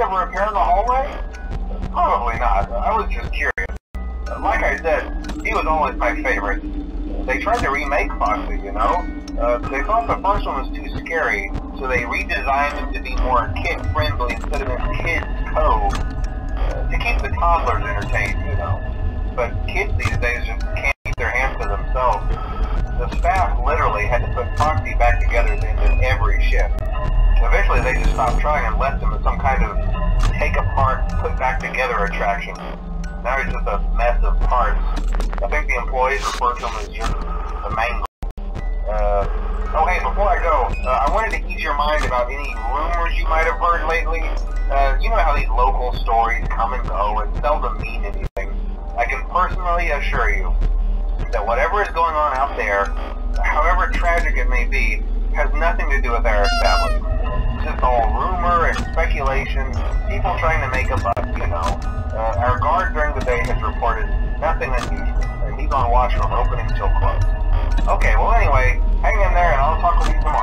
of repair in the hallway? Probably not. I was just curious. Like I said, he was always my favorite. They tried to remake Foxy, you know? Uh, they thought the first one was too scary, so they redesigned him to be more kid-friendly instead of in Kids' Cove. Uh, to keep the toddlers entertained, you know. But kids these days just can't keep their hands to themselves. The staff literally had to put Foxy back together of every shift. Eventually they just stopped trying and left him as some kind of take apart, put back together attraction. Now he's just a mess of parts. I think the employees refer to him as just the mangle. Uh, oh hey, before I go, uh, I wanted to ease your mind about any rumors you might have heard lately. Uh, you know how these local stories come and go and seldom mean anything. I can personally assure you that whatever is going on out there, however tragic it may be, has nothing to do with our establishment. It's just all rumor and speculation, people trying to make a buck, you know. Uh, our guard during the day has reported nothing unusual, and he's on watch from opening till close. Okay, well anyway, hang in there and I'll talk with you tomorrow.